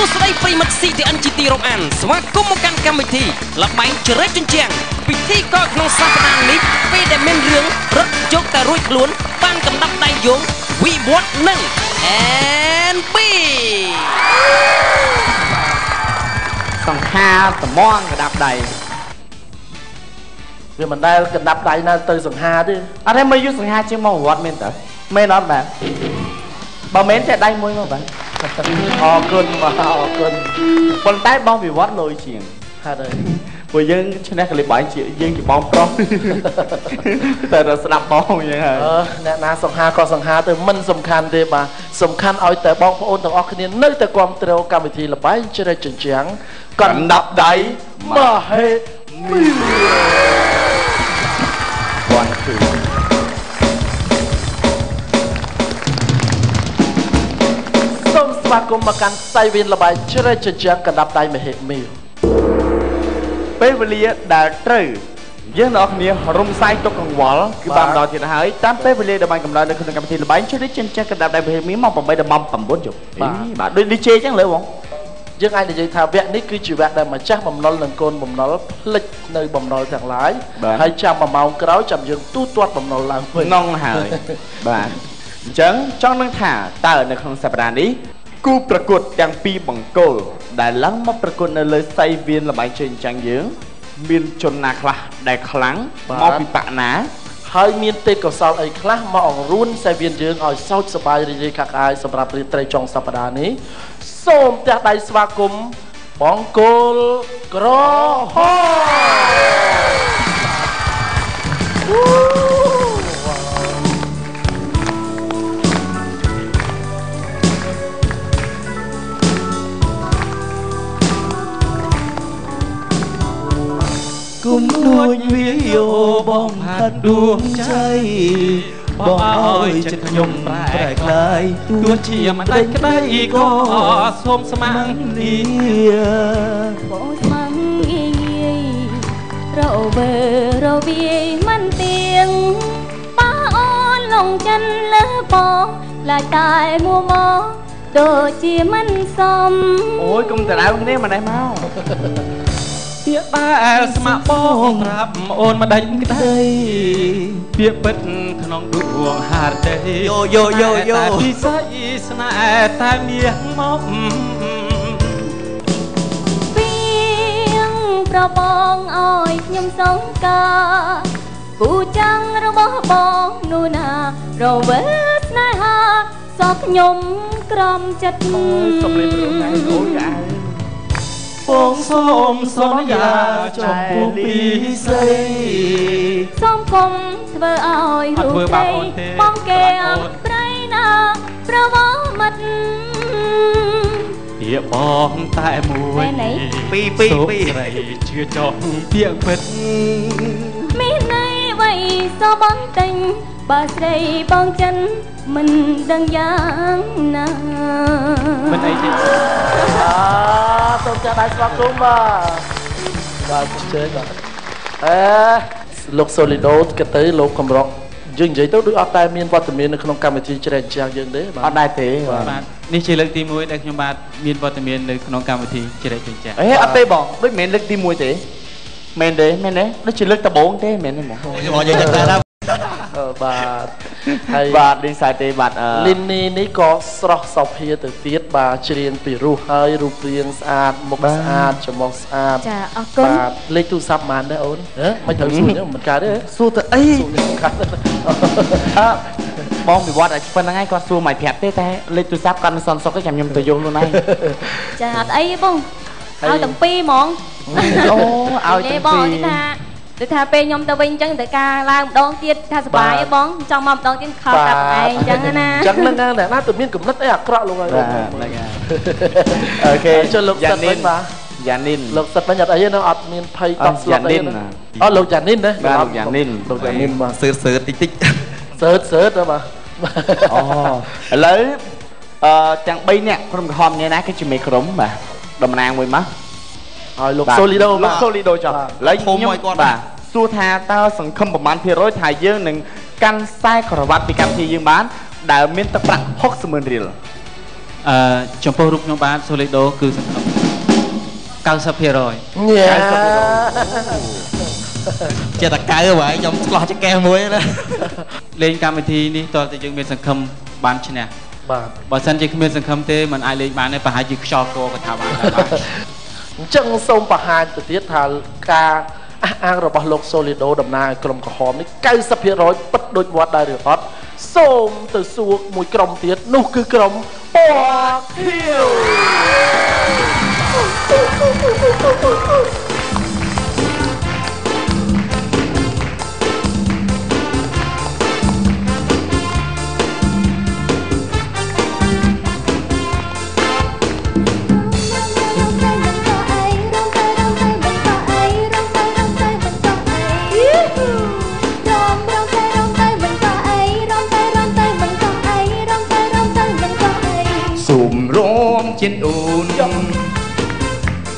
សួស្តីប្រិមិត្ត CTN GT រ៉ូអានស្វាគមន៍មកកាន់កម្មវិធីលបែងជ្រែកជញ្ជាំងពិធីក៏ក្នុងសប្តាហ៍នេះពេលដែលមានរឿងរត់យកតែរួចខ្លួន បានកំដាប់ដៃយងវិវត្តនឹង NB សង្ខារត្មងកដាប់ដៃវាមិនដែលកណ្ដាប់ដៃណាទៅសង្ហាទេអត់ទេមើលយូរសង្ខារជាងមកវត្តមែនតើមែនអត់បាទបើមែនចេះដៃមួយមកបាទ អរគុណបាទអរគុណប៉ុន្តែបងវិវត្តលុយជាងហេតុអីព្រោះយើងឈ្នះកលិបបាយជាយើងជាបងប្រុសតែរស្ដាប់បងយ៉ាងហើយអឺអ្នកណាសង្ហាក៏សង្ហាទៅមិនសំខាន់ទេបាទសំខាន់ឲ្យតែបងប្អូនទាំងអស់គ្នានៅតែគ្រប់គ្រងកម្មវិធីលបែងជ្រែកជញ្ជាំងកណ្ដាប់ដៃមហេមីគាត់គឺ សូមស្វាគមន៍មកកាន់ខ្សែវៀនលបែងជ្រែកជញ្ជាំងកណ្ដាប់ដៃមហេមីពេលវេលាដែលត្រូវយើងអ្នកគ្នារំសាយទុកកង្វល់គឺបានមកដល់ទៀតហើយតាមពេលវេលាដែលបានកំណត់នៅក្នុងកម្មវិធីលបែងជ្រើសចិនចិនកណ្ដាប់ដៃមានមក8ដល់ម៉ោង9យប់បាទដូច DJ អញ្ចឹងលើបងយើងអាចនិយាយថាវគ្គនេះគឺជាវគ្គដែលម្ចាស់បំណុលនិងកូនបំណុលផ្លិចនៅបំណុលទាំងឡាយហើយចាំមួយម៉ោងក្រោយចាំយើងទូទាត់បំណុលឡើងវិញនងហើយបាទអញ្ចឹងចង់នឹងថាតើនៅក្នុងសប្តាហ៍នេះ គូប្រកួតទាំងពីរបង្គោលដែលឡើងមកប្រកួតនៅលើសៃវៀនលបែងជើងអញ្ចឹងយើង មានជនណាខ្លះដែលខ្លាំងមកពីបាក់ណា ហើយមានទេពកោសលអីខ្លះមកអង្រួនសេវៀនយើងឲ្យសោចសប្បាយរីករាយខាក់ខាយសម្រាប់រាត្រីចុងសប្តាហ៍នេះសូមផ្ទះដៃស្វាគមន៍បងគោលក្រហម គុំនួចវាយោបងហាត់ដួងใจបងឲ្យចិត្តខ្ញុំប្រែក្លាយទោះជាមិនដេចក្តីក៏សូមស្ម័គ្រនីបងស្មាំងាយងាយរវើរវាយមិនទៀងប៉ាអូនលងចិនលើបងឡាយតែមួមកដូចជាមិនសមអូយកុំដៅគ្នាម្នេះមក ពាក្យដែលស្ម័គ្របងប្រាប់អូនមិនដេចក្តីពាក្យពិតក្នុងដួងហារតីយោយោយោយោតែពិសេសស្នេហ៍តែមាសមកពីងប្របងឲ្យខ្ញុំសង្ការពូចាំងរបស់បងនោះណារវើស្នេហាសោកខ្ញុំក្រំចិត្តសុំលេងព្រមដែរអូយអាយ បងសូមសន្យាចំពោះពីស្រីសូមគុំធ្វើឲ្យរូបស្រីបងគេអត់ប្រៃណាប្រវមិត្តពាក្យបងតែមួយពីពីពីស្រីជឿចោះពាក្យពិតមានន័យអ្វីសបងទិញបើស្រីបងចិន មិនដឹងយ៉ាងណាមិនអីទេអាសូមផ្ទះដៃស្វាគមន៍បាទបាទជើញបាទអេលោក Solido ក៏ទៅលោកកំរកយើងនិយាយទៅដូចអត់តែមានវត្តមាននៅក្នុងកម្មវិធីជ្រែកជាងយើងទេបាទអត់ដែរទេបាទនេះជាលើកទី1ដែលខ្ញុំបាទមានវត្តមាននៅក្នុងកម្មវិធីជ្រែកជញ្ជាំងអេអត់ទេបងដូចមិនមែនលើកទី1ទេមែនទេមែនទេដូចជាលើកដំបូងទេមែនទេបងខ្ញុំនិយាយតែថាអឺ បាទហើយបាទឌីសាយទេបាទអឺលីននីនេះក៏ស្រស់សោភាទៅទៀតបាទច្រៀងពីរោះហើយរូបរាងស្អាតមុខស្អាតច្រមុះស្អាតចាអរគុណបាទលេខទូរស័ព្ទប៉ុន្មានដែរអូនហ៎មិនត្រូវសួរទេមិនកើតទេសួរទៅអីសួរនេះមិនកើតទេអើបងវិវត្តឲ្យប៉ុណ្្នឹងឯងគាត់សួរមកប្រាប់ទេតែលេខទូរស័ព្ទគាត់មិនសន់សុកទេចាំខ្ញុំទៅយកខ្លួនឯងចាអត់អីទេបងឲ្យទាំងពីរហ្មងអូឲ្យទេទាំងបងពីរគេថា ដូចថាពេលខ្ញុំទៅវិញអញ្ចឹងតែការឡើងម្ដងទៀតថាសុបាយទេបងចង់មកម្ដងទៀតខលកាប់ឯងអញ្ចឹងណាអញ្ចឹងហ្នឹងណាអ្នកណាទៅមានកំណត់អីអាក្រក់លោកហើយបាទហ្នឹងហើយអូខេចុះលោកសិតវិញបាទយ៉ានីនលោកសិតវិញអត់អីទេហ្នឹងអត់មានភ័យអ่ะ10ស្លុតអីយ៉ានីនទេណាអូលោកយ៉ានីនណាបាទលោកយ៉ានីនលោកយ៉ានីនបាទសើសើតិចតិចសើតសើតបាទអូឥឡូវអឺទាំង3នាក់ក្រុមក្រហមនេះណាគឺជាមេក្រុមបាទតំណាងមួយមក ហើយលោកបាទ Solido លោកបាទ Solido ចុះឥឡូវខ្ញុំបាទសួរថាតើសង្ឃឹមប្រមាណភាគរយថាយើងនឹងកាន់ខ្សែក្រវ៉ាត់ពីកម្មវិធីយើងបាន ដែលមានទឹកប្រាក់60ម៉ឺនរៀលអឺចំពោះរូបខ្ញុំបាទសូលីដូគឺសង្ឃឹម90%ញ៉ាចេះតែកៅហើយខ្ញុំឆ្លោះចកេះមួយណាលេងកម្មវិធីនេះតើតែយើងមានសង្ឃឹមបានឈ្នះបាទបើសិនជាគ្មានសង្ឃឹមទេมันអាចលេងបានទេប្រហែលជាខ្យល់កក៏ថាបានដែរបាទ អញ្ចឹងសូមបង្ហាញទៅទៀតថាការអះអាងរបស់លោក Solido តំណាងឲ្យក្រុមក្រហមនេះ90%ពិតដូចវត្តដែរឬអត់សូមទៅសួរមួយក្រុមទៀតនោះគឺក្រុមពណ៌ខៀវ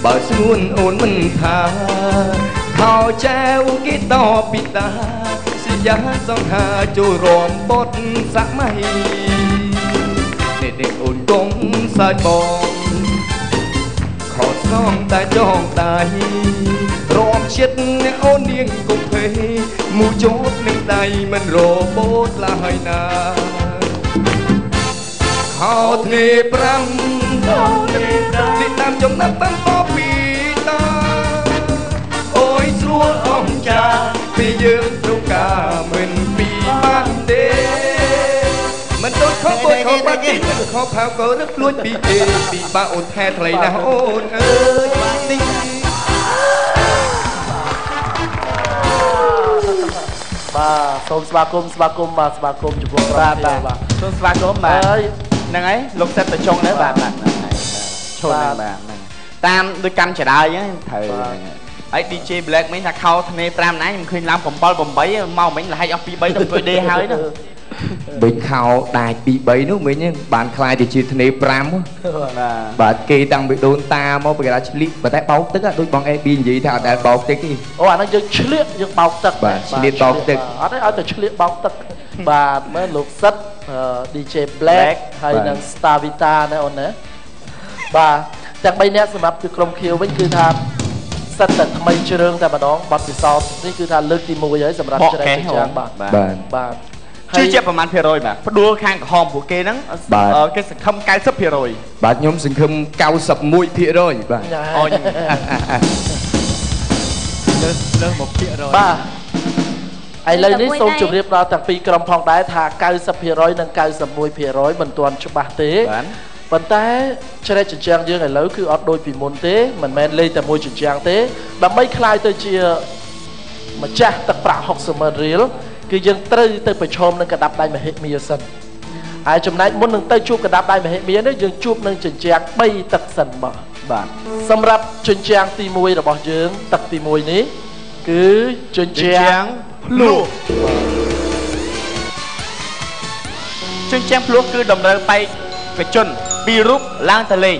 បើស្ងួនអូនមិនថាខោចែវគេតពីតាសយាសង្ហាចូលរំបត់សម័យនេះនេះអូនកុំសើចបងខោស្នងតែចងដៃរំចិត្តអ្នកអូននាងកុំភេមូជោតនឹងដៃមិនរបូតឡើយណាខោធ្នេប្រាំខោធ្នេប្រាំ ទីតាមចំណាប់តាមពពីតាអូយស្រួលអងចាពីយើងត្រូវការមិនពីបានទេមិនដូចខោបុយខោបាត់ទីមិនខោផៅក៏រឹកលួចពីទេពីបាអូនថែថ្លៃណាស់អូនអើយបានទីបាទសូមស្វាគមន៍ស្វាគមន៍បាទស្វាគមន៍ចំពោះក្រុមបាទខៀវបាទបាទសូមស្វាគមន៍បាទហើយហ្នឹងហើយលោកសិតទៅចុងទៅបាទបាទ ហ្នឹងហើយឈុនហ្នឹងបាទហ្នឹងតាមដូចកម្មចដើយហ្នឹងត្រូវហ្នឹងហើយ DJ Black មិញថាខោធ្នេ5ណាខ្ញុំឃើញឡើង7 8មកមិញលហែកអស់2 3ទៅធ្វើដេហើយហ្នឹងបិញខោដាច់ពី3នោះមិញហ្នឹងបានខ្លាយទៅជាធ្នេ5បាទបាទគេតាំងពីដូនតាមកពីគេថាឆ្លៀកប៉ុន្តែបោកទឹកហ่ะដូចបង AB និយាយថាអត់ដែលបោកទឹកទេអូអាហ្នឹងយើងឆ្លៀកយើងបោកទឹកបាទឆ្លៀកបោកទឹកអត់ទេឲ្យតែឆ្លៀកបោកទឹកបាទមើលលោកសិតអឺ DJ Black ហើយនឹង Star Vita ណាអូនណា បាទទាំង3នាក់សម្រាប់គឺក្រុមខៀវវិញគឺថាសិតតែថ្មីជ្រើងតែម្ដងបទពិសោធន៍នេះគឺថាលើកទី1ហើយសម្រាប់បកជ្រែកកេះជញ្ជាំងបាទបាទបាទបាទជឿជាក់ប្រហែលភាគរយបាទផ្ដួលខាងក្រហមពួកគេហ្នឹងបាទអឺគេសង្ឃឹម90%បាទខ្ញុំសង្ឃឹម91%បាទញ៉ាអូយលើសលើស1%បាទឥឡូវនេះសូមជម្រាបដល់ទាំងពីរក្រុមផងដែរថា90%និង91%មិនទាន់ច្បាស់ទេ បាទ ប៉ុន្តែជ្រែកជញ្ជាំងយើងឥឡូវគឺអត់ដូចពីមុនទេមិនមែនលេងតែមួយជញ្ជាំងទេដើម្បីคลายទៅជាម្ចាស់ទឹកប្រាក់60ម៉ឺនរៀលគឺយើងត្រូវទៅប្រឈមនឹងកដាប់ដៃមហិមាសិនហើយចំណែកមុននឹងទៅជួបកដាប់ដៃមហិមានេះយើងជួបនឹងជញ្ជាំង3ទឹកសិនបាទ បាទ សម្រាប់ជញ្ជាំងទី1របស់យើងទឹកទី1នេះគឺជញ្ ជញ្ ជាំ ជាំ ង ងភ្លោះជញ្ជាំងភ្លោះគឺតម្រូវបែកកជន ពីររូបឡើងទៅលេង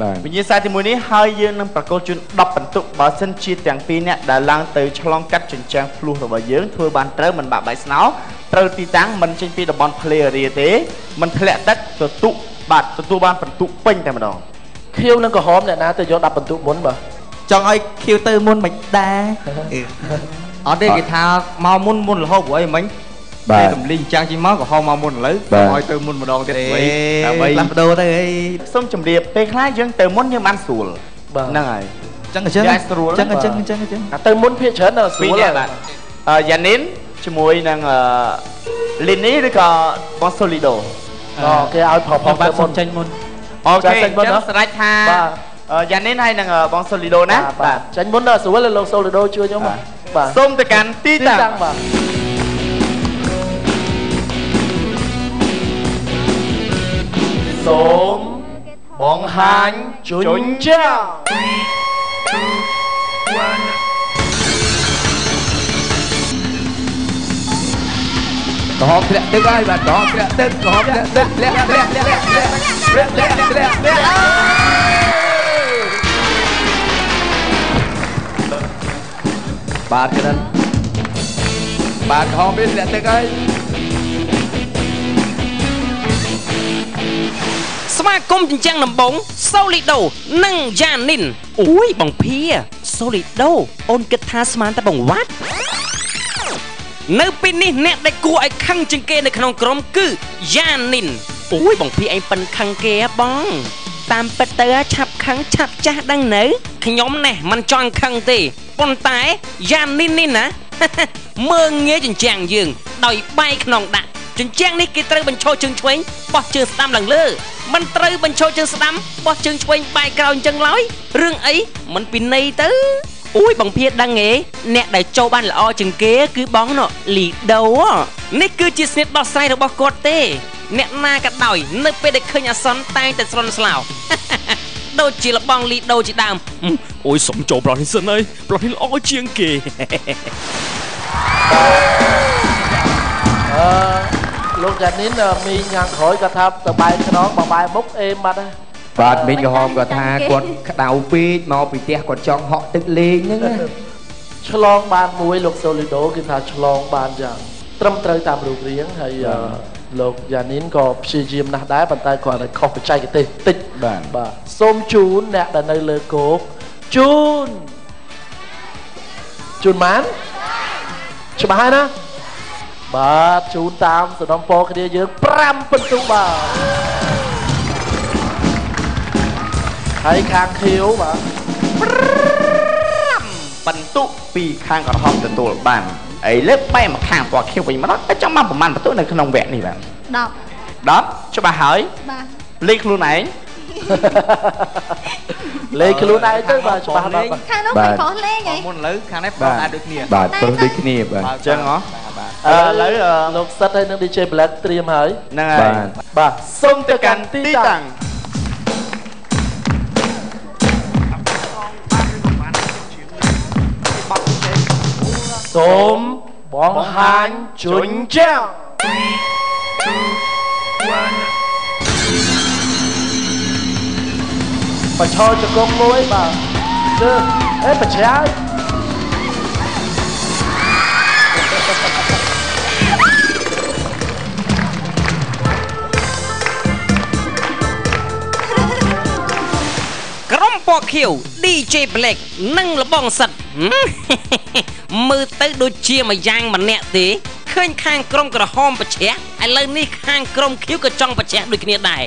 បាទវិញ្ញាសាទី1នេះហើយយើងនឹងប្រកល់ជូន10បន្ទុកបើសិនជាទាំងពីរអ្នកដែលឡើងទៅឆ្លងកាត់ជញ្ជាំងភ្លោះរបស់យើងធ្វើបានត្រូវមិនបាក់បែកស្នោត្រូវទីតាំងមិនចេញពីតំបន់ play area ទេមិនធ្លាក់ទឹកទទុកបាទទទួលបានបន្ទុកពេញតែម្ដងខៀវនិងក្រហមអ្នកណាទៅយក10បន្ទុកមុនបាទចង់ឲ្យខៀវទៅមុនមិនដែរអត់ទេគេថាមកមុនមុនរហូតព្រោះអីមិញ បាទគេទំលីអញ្ចឹងជិះមកក៏ហោមកមុនឥឡូវបាទឲ្យទៅមុនម្ដងទៀតទេដើម្បីដើម្បីផ្លាស់ប្ដូរទៅអីសូមជម្រាបពេលខ្លះយើងទៅមុនយើងបានស្រួលបាទហ្នឹងហើយអញ្ចឹងអញ្ចឹងយ៉ាស្រួលអញ្ចឹងអញ្ចឹងអញ្ចឹងអញ្ចឹងអាទៅមុនភាកច្រើនដល់ស្ពីរួលរអ្នកបាទអឺយ៉ានីនជាមួយនឹងអឺលីនីឬក៏បងសូលីដូអូគេឲ្យប្របងផុសបាទទៅសុមុំនចេញមុនអូខេចាអចេញមុនញ្ចឹងណាស្រេចថាបាទអឺយ៉ានីនហើយនឹងអឺបងសូលីដូណាបាទចាញ់មុនដល់ស្រួលលើលោកសូលីដូជួយខ្ញុំបាទបាទសូមទៅកាន់ទីទីតាំតាំងងបាទ សូមបង្ហាញជញ្ជាំងក្រហមធ្លាក់ទឹកហើយបាទក្រហមធ្លាក់ទឹកក្រហម សមាគមចិញ្ចាំងដំបង Solido និង Janin អូយបងភា Solido អូនគិតថាស្មានតែបងវត្តនៅពេលនេះអ្នកដែលគួរឲ្យខឹងជាងគេនៅក្នុងក្រុមគឺ Janin អូយបងភីឯងប៉ិនខឹងគេហ៎បងតាមពិតទៅឆាប់ខឹងឆាប់ចាស់ដឹងនៅខ្ញុំណេះមិនចង់ខឹងទេប៉ុន្តែយ៉ានីននេះណាមើងងាយចិញ្ចាំងយើង ដោយបែកក្នុងដាក់ ចិញ្ចាំងនេះគេត្រូវបញ្ឈរជើងឆ្វេងបោះជើងស្ដាំឡើងលើមិនត្រូវបញ្ឈរជើងស្ដាំបោះជើងឆ្វេងបែកក្រោយអញ្ចឹងឡើយរឿងអីមិនពីន័យទៅអូយបងភៀតដឹងទេអ្នកដែលចូលបានល្អជាងគេគឺបងណលីដូនេះគឺជាស្និតដោះស្រាយរបស់គាត់ទេ អ្នកណាក៏ដោយនៅពេលដែលឃើញអាសន្នតែងតែស្រន់ស្លោដូចជាលបងលីដូជាដើមហឹមអូយសុំចូលប្រុសនេះសិនអើយប្រុសនេះល្អជាងគេអឺ លោកយ៉ានីនមីញ៉ាំងក្រោយគាត់ថាទៅបែកខ្នងបើបែកមុខអេមបាត់ហើយបាទមីងក្រហមគាត់ថាគាត់ក្តៅពេកមកពីផ្ទះគាត់ចង់ហក់ទឹកលេងហ្នឹងណាឆ្លងបានមួយលោកសូលីដូគឺថាឆ្លងបានយ៉ាងត្រឹមត្រូវតាមរូបរាងហើយអឺលោកយ៉ានីនក៏ព្យាយាមណាស់ដែរប៉ុន្តែគាត់ឲ្យខុសបច្ចេកទេសតិចបាទបាទសូមជូនអ្នកដែលនៅលើគោកជូនជូនបានច្បាស់ហើយណា បាទជូនតាមសនំពរគ្នាយើង5ពិន្ទុបាទហើយខាងខៀវបាទបន្ទុកពីខាងក្រហមទទួលបានឥឡូវបែរមកខាងពណ៌ខៀវវិញម្ដងតែចង់បានប្រមាណបន្ទុកនៅក្នុងវគ្គនេះបាទ10 10ច្បាស់ហើយបាទលេខខ្លួនឯងលេខខ្លួនឯងទៅបាទច្បាស់បាទខាងនោះបាទមិនខុសលេងហីមុនលើខាងនេះប្រុសដែរដូចគ្នាបាទប្រុសដូចគ្នាបាទអញ្ចឹងហ៎អឺ ឥឡូវអឺលោកសិតហើយនឹង DJ Black ត្រៀមហើយហ្នឹងហើយបាទបាទសូមទៅកាន់ទីតាំងសូមបង្ហាញជញ្ជាំងបឆោចង្គង់មួយបាទគឺអេបច្រា យក្រុមពណ៌ខៀវ DJ Black និងលបងសិតហឹមមើលទៅដូចជាមួយយ៉ាងម្នាក់ទេឃើញខាងក្រុមក្រហមបច្រាស់ឥឡូវនេះខាងក្រុមខៀវក៏ចង់បច្រាស់ដូចគ្នាដែរ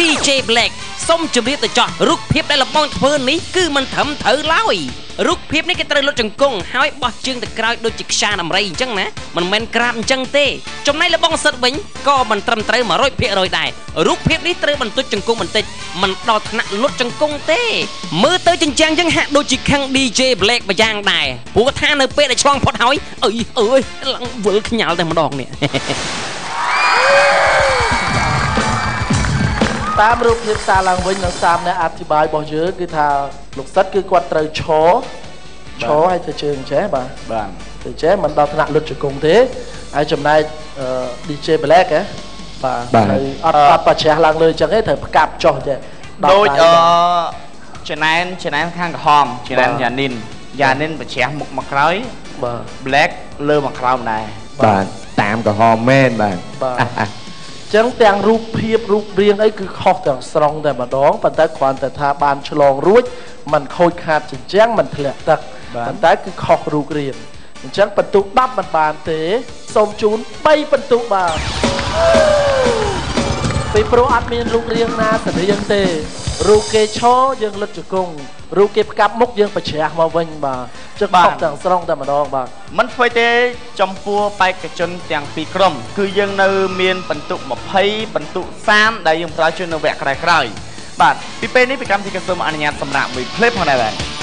DJ Black សូមជម្រាបទៅចោះរូបភាពដែលលបងធ្វើនេះគឺមិនត្រឹមត្រូវឡើយរូបភាពនេះគេត្រូវលុតជង្គង់ហើយបោះជើងទៅក្រោយដូចជាខ្យាដំរីអញ្ចឹងណាមិនមែនក្រាបអញ្ចឹងទេចំណែកលបងសិតវិញក៏មិនត្រឹមត្រូវ100%ដែររូបភាពនេះត្រូវបន្ទុចជង្គង់បន្តិចមិនដល់ថ្នាក់លុតជង្គង់ទេមើលទៅចិញ្ចាំងចឹងហាក់ដូចជាខឹង DJ Black ម្យ៉ាងដែរព្រោះថានៅពេលដែលឆ្លងផុតហើយអើយអើយឡើងវិលខ្ញាល់តែម្ដងនេះ តាមរូបភាពសារឡើងវិញនិងតាមអ្នកអធិប្បាយរបស់យើងគឺថាលោកសិតគឺគាត់ត្រូវឈរឈរឲ្យធ្វើជើងចេះបាទបាទធ្វើចេះមិនដល់ថ្នាក់លុតជង្គង់ទេហើយចំណែកអឺ DJ Black ហ៎បាទបាទហើយអត់អត់បច្រាស់ឡើងលើអញ្ចឹងទេត្រូវផ្កាប់ចុះចេះដូចអដៃឺចំណែនចំណែនខាងក្រហមចំណែនបាទយ៉ានីនយ៉ានីនបច្រាស់មុខមកក្រោយបាទ black លើមកក្រោមដែរបាទតាមក្រហមមែនបាទបាទអញ្ចឹងទាំងរូបភាពរូបរាងអីគឺខុសទាំងស្រុងតែម្ដងប៉ុន្តែគ្រាន់តែថាបានឆ្លងរួចมันខូចខាតជញ្ជាំងมันធ្លាក់ទឹកប៉ុន្តែគឺខុសរូបរាងអញ្ចឹងបន្ទុក10មិនបានទេសូមជូន3បន្ទុកបាទពីព្រោះអត់មានរូបរាងណាស្រៀងទេ រូបគេឈរយើងលុតជង្គង់រូបគេផ្កាប់មុខយើងបច្រាស់មកវិញបាទអញ្ចឹងខុសទាំងស្រុងតែម្ដងបាទមិនធ្វើទេចំពោះបេក្ខជនទាំងពីរក្រុមគឺយើងនៅមានបន្ទុក20បន្ទុក30ដែលយើងប្រើជូននៅវគ្គក្រោយៗបាទពីពេលនេះពីកម្មវិធីក៏សូមអនុញ្ញាតសម្រាប់មួយ clip ផងដែរបាទ